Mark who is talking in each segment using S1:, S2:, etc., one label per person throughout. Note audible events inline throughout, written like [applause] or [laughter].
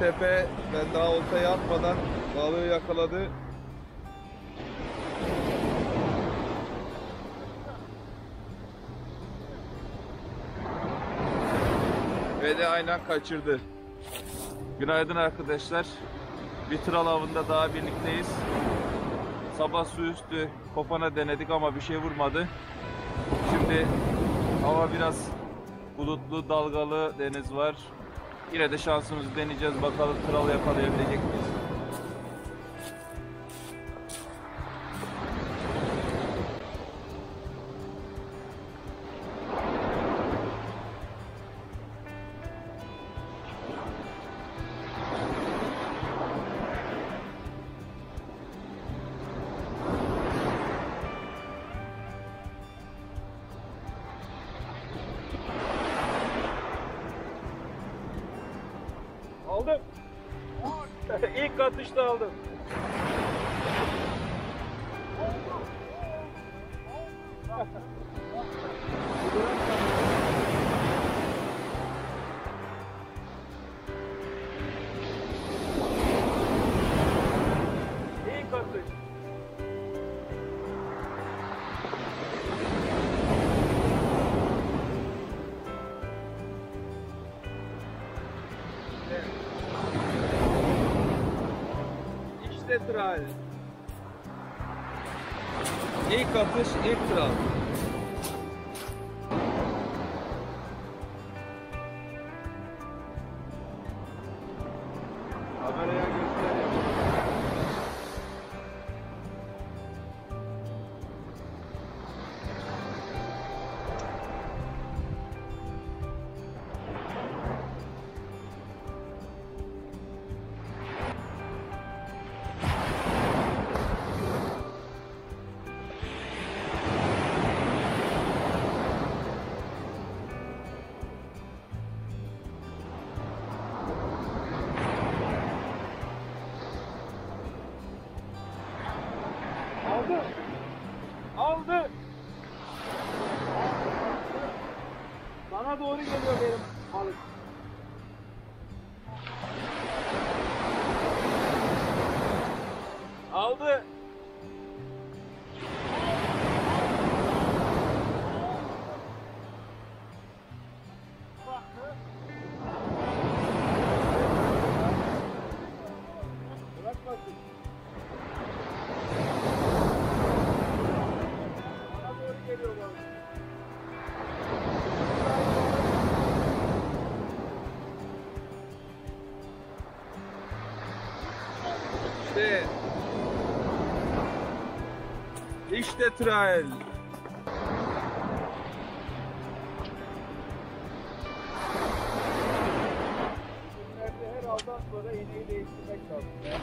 S1: tepe ben daha oltaya atmadan balığı yakaladı. Ve de aynen kaçırdı. Günaydın arkadaşlar. Bir tral avında daha birlikteyiz. Sabah su üstü kopana denedik ama bir şey vurmadı. Şimdi hava biraz bulutlu, dalgalı deniz var. Yine de şansımızı deneyeceğiz. Bakalım tral yakalayabilecek miyiz? İlk atışta aldım. İşte tral. İlk atış, Aldı. Aldı. Bana doğru geliyor benim balık. İşte trail. Günlerde her aldan sonra iğneyi değiştirmek lazım. ya.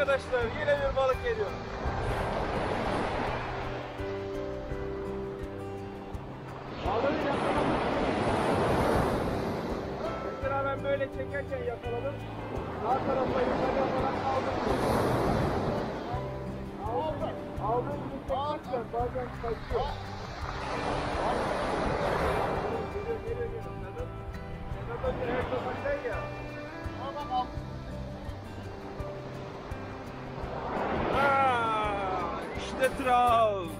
S1: Arkadaşlar. Yine bir balık geliyor. Mesela ben böyle çekerken yakaladım. Sağ tarafa yukarıya falan aldım. Aldım. Gibi çekmekten bazen kaçıyor. İşte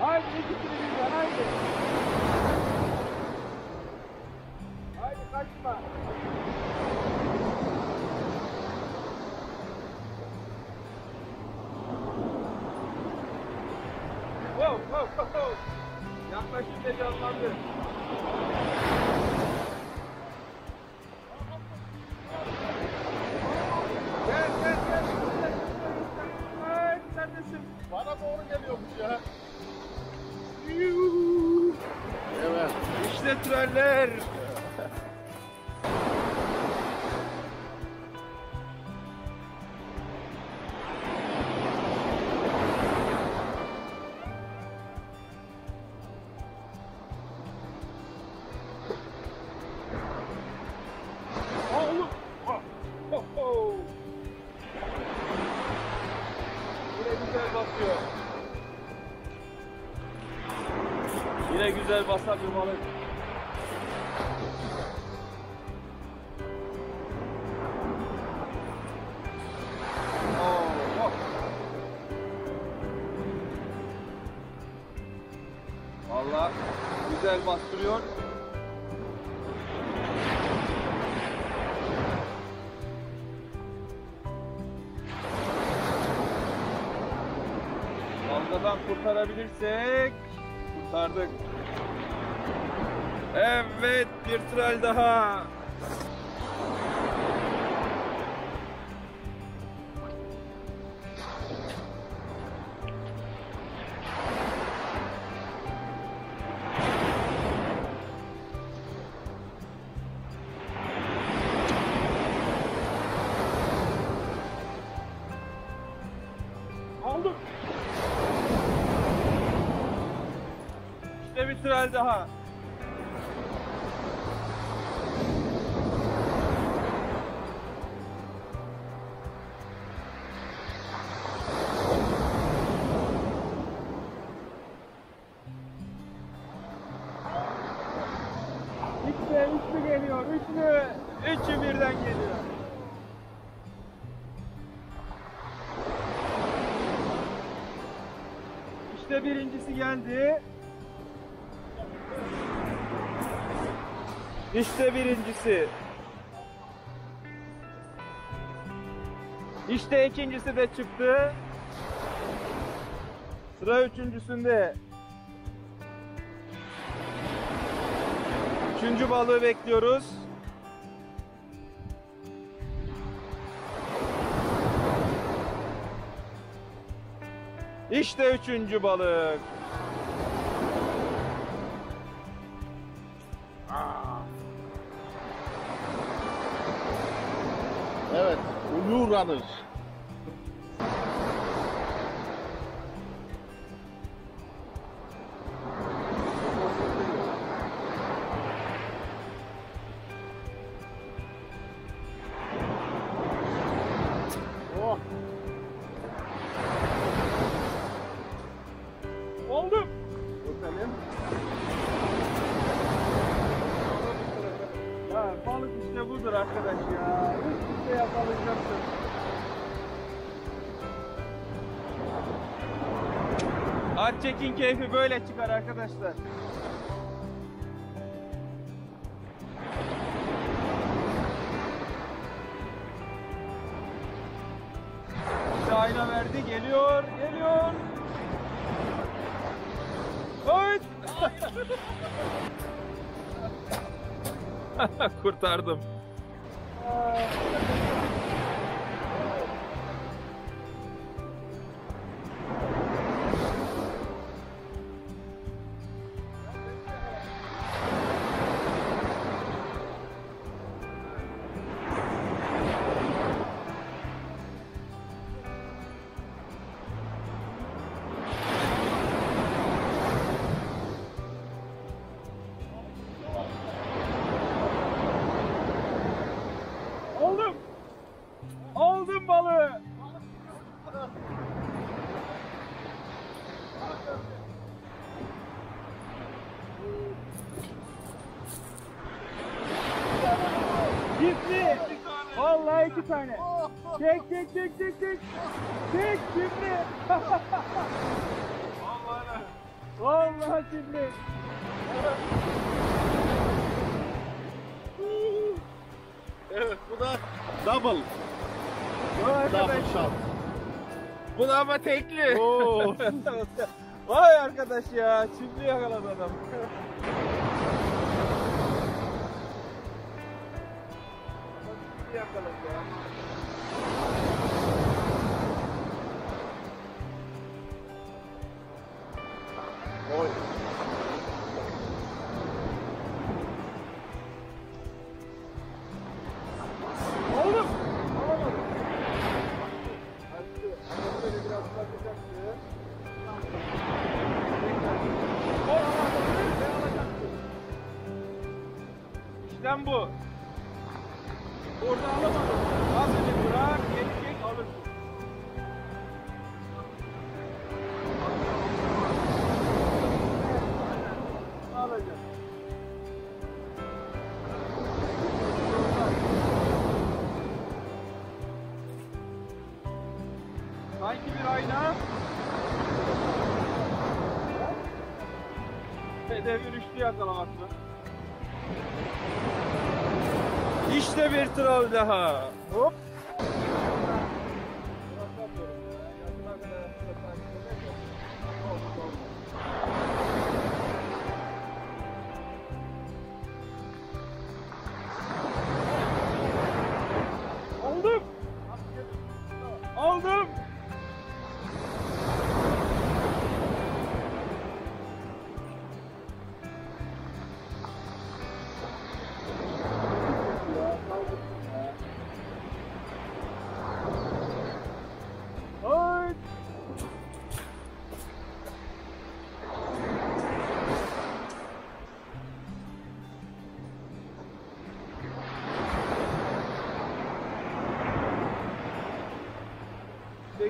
S1: Haydi ikisini birden haydi. Haydi kaçma. Wow, wow, wow. Yaklaşınca canlandı. Oh. Yine güzel basıyor. Yine bastırıyor. Dalgadan kurtarabilirsek kurtardık. Evet bir tral daha. Tral daha. İşte üçlü geliyor, üçlü. Üçü birden geliyor. İşte birincisi geldi. İşte birincisi. İşte ikincisi de çıktı. Sıra üçüncüsünde. Üçüncü balığı bekliyoruz. İşte üçüncü balık.
S2: Runner. Oh.
S1: Oldum.
S2: Öpelim.
S1: Ya balık işte budur arkadaş ya. Şey. At çekin keyfi böyle çıkar arkadaşlar. Ayna verdi geliyor geliyor. Oy! [laughs] Kurtardım. Vallahi tane. Çek çek çek çek çek. Çek şimdi. [laughs] Vallahi şimdi.
S2: Evet bu da double.
S1: Bu.
S2: Double shot.
S1: Bu da ama tekli.
S2: Oo. [laughs]
S1: Vay arkadaş ya. Çiftli yakaladı. Adam [laughs] color. Yakalamak mı? İşte bir troll daha.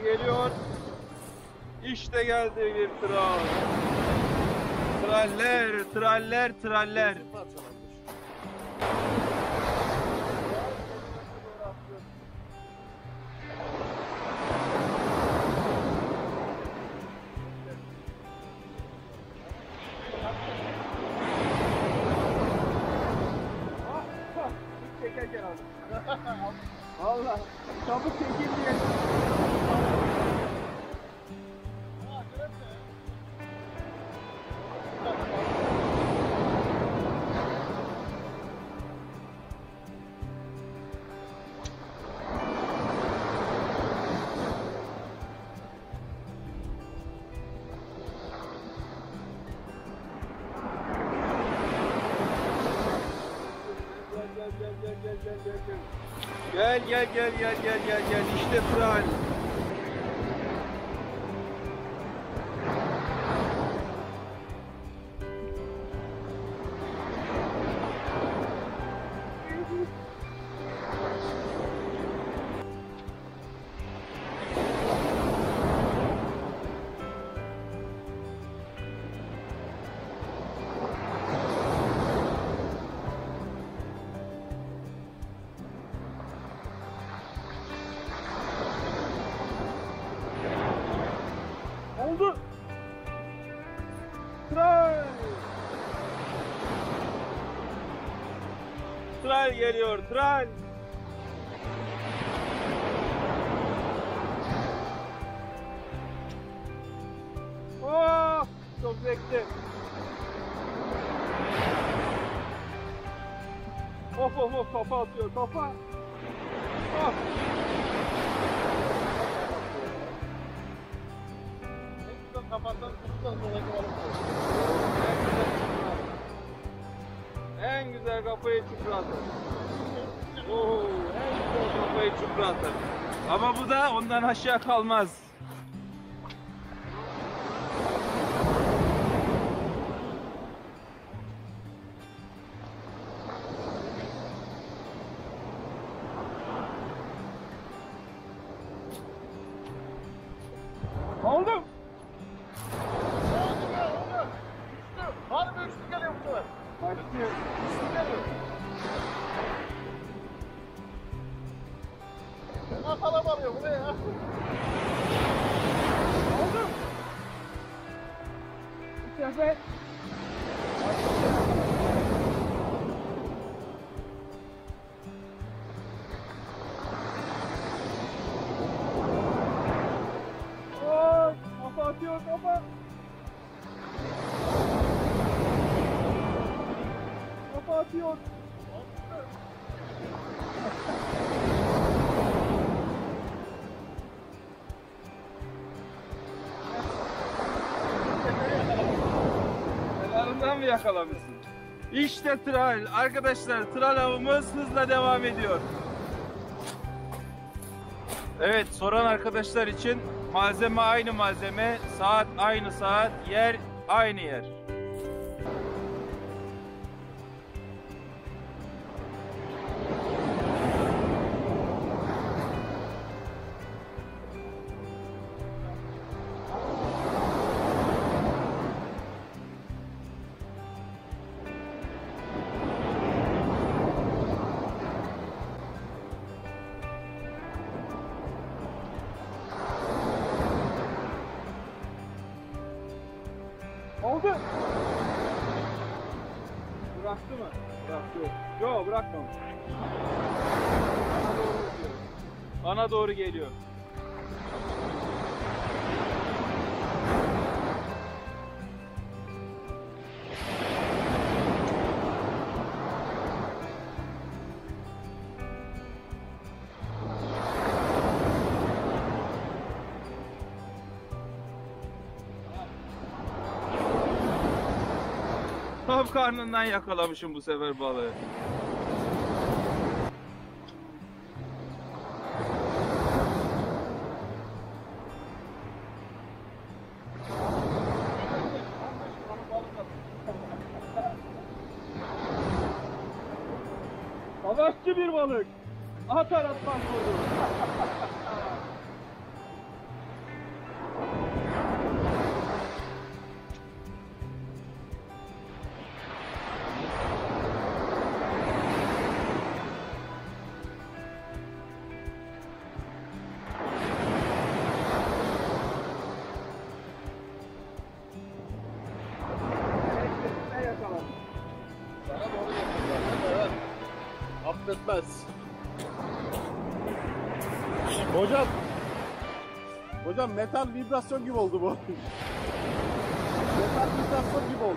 S1: Geliyor. İşte geldi bir tral. Traller, traller, traller. [laughs] [laughs] Valla çabuk çekil diye. Gel gel gel gel gel gel gel işte Fran. Geliyor. Tray. Güzel kafayı çupra atar. Oo, en güzel kafayı. Ama bu da ondan aşağı kalmaz. Mı yakalamışsın? İşte tral. Arkadaşlar tral avımız hızla devam ediyor. Evet soran arkadaşlar için malzeme aynı malzeme, saat aynı saat, yer aynı yer.
S2: Oldu. Bıraktı mı? Bıraktı. Yok bırakmamış.
S1: Bana doğru geliyor. Tam karnından yakalamışım bu sefer balığı.
S2: Savaşçı bir balık. Atar atmaz vurdu. Hocam. Hocam metal vibrasyon gibi oldu bu. metal vibrasyon gibi oldu.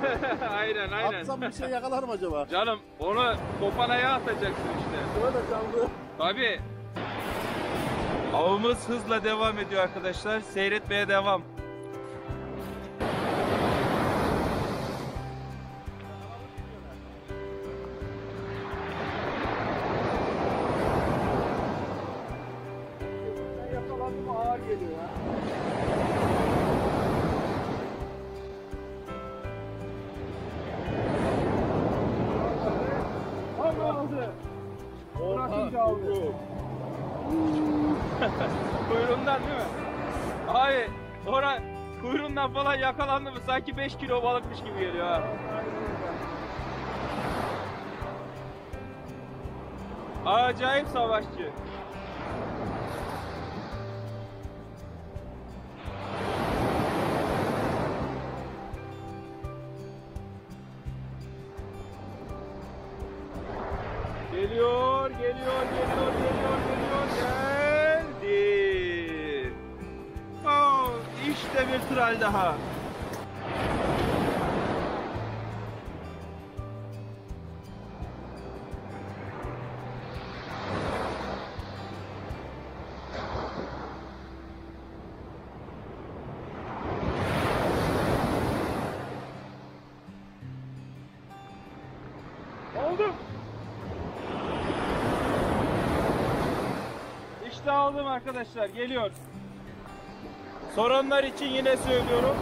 S2: [laughs]
S1: aynen aynen.
S2: Atsam bir şey yakalar mı acaba?
S1: Canım onu kopanaya atacaksın işte.
S2: Böyle canlı.
S1: Tabii. Avımız hızla devam ediyor arkadaşlar. Seyretmeye devam. Falan yakalandı mı sanki 5 kilo balıkmış gibi geliyor ha. Acayip savaşçı. Daha.
S2: Aldım.
S1: İşte aldım arkadaşlar geliyor. Soranlar için yine söylüyorum.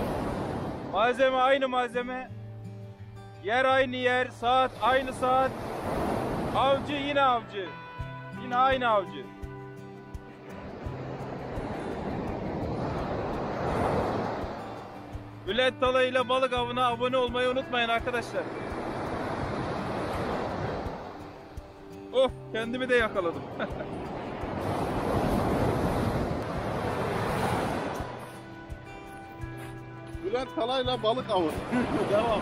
S1: Malzeme aynı malzeme. Yer aynı yer, saat aynı saat. Avcı yine avcı. Yine aynı avcı. Bülent Tala ile balık avına abone olmayı unutmayın arkadaşlar. Of kendimi de yakaladım. [laughs]
S2: Talay'la balık avı. [laughs] Devam.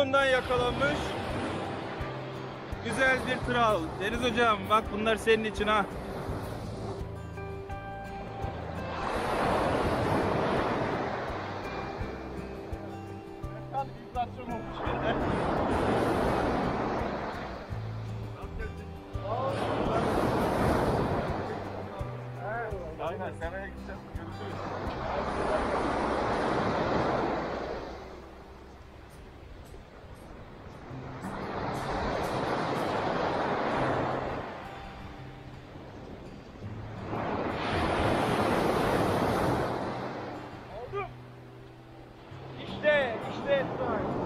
S1: Kuyruğundan yakalanmış. Güzel bir tral. Deniz hocam bak bunlar senin için ha. İşte, işte.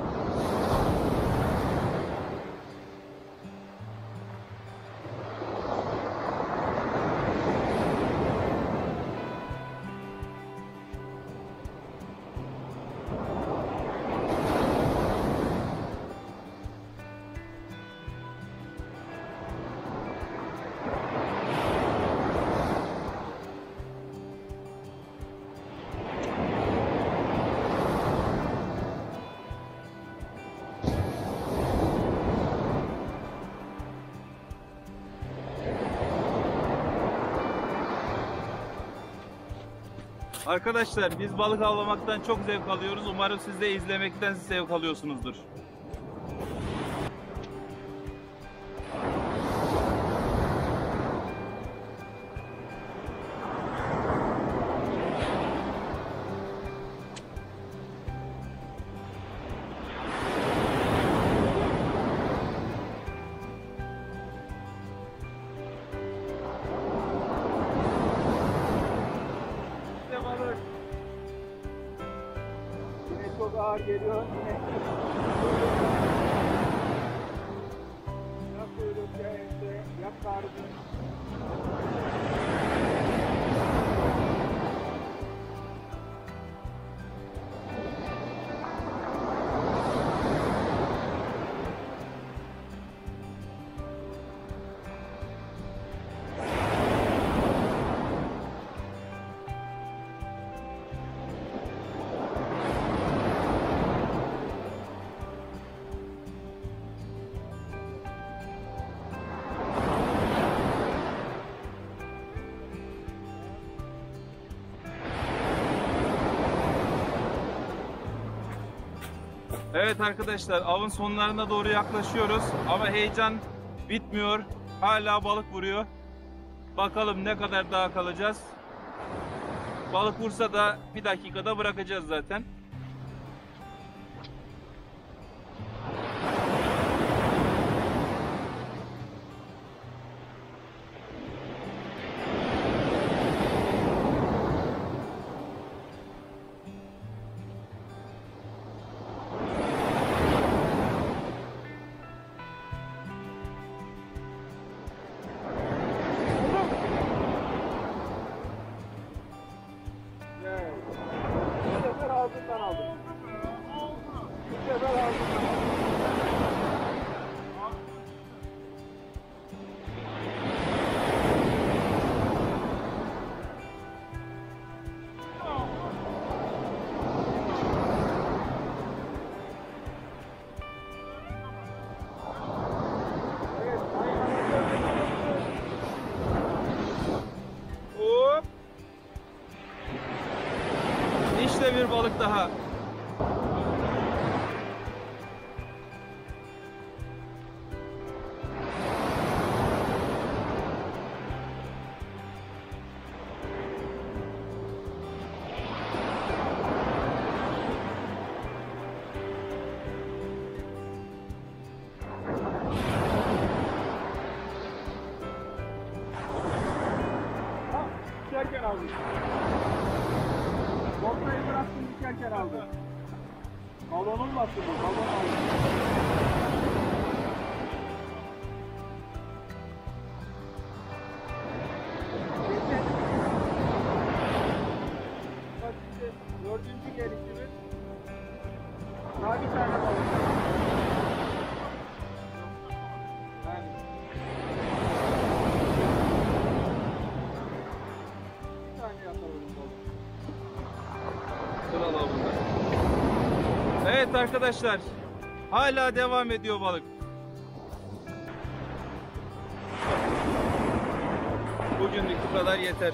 S1: Arkadaşlar biz balık avlamaktan çok zevk alıyoruz. Umarım siz de izlemekten zevk alıyorsunuzdur. Evet arkadaşlar avın sonlarına doğru yaklaşıyoruz ama heyecan bitmiyor. Hala balık vuruyor. Bakalım ne kadar daha kalacağız. Balık vursa da bir dakikada bırakacağız zaten. İşte
S2: balon bahsediyor. Balon Bak işte dördüncü gelişimiz. Daha bir tane balon. Yani. Bir tane yapalım. Kral avında.
S1: Evet arkadaşlar. Hala devam ediyor balık. Bugünlük bu kadar yeter.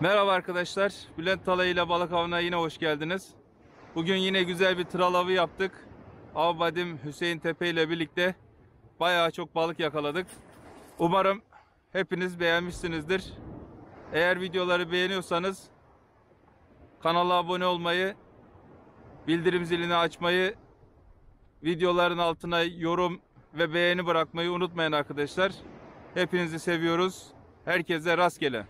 S1: Merhaba arkadaşlar. Bülent Talay ile balık avına yine hoş geldiniz. Bugün yine güzel bir tral avı yaptık. Avadim Hüseyin Tepe ile birlikte bayağı çok balık yakaladık. Umarım hepiniz beğenmişsinizdir. Eğer videoları beğeniyorsanız kanala abone olmayı, bildirim zilini açmayı, videoların altına yorum ve beğeni bırakmayı unutmayın arkadaşlar. Hepinizi seviyoruz. Herkese rastgele.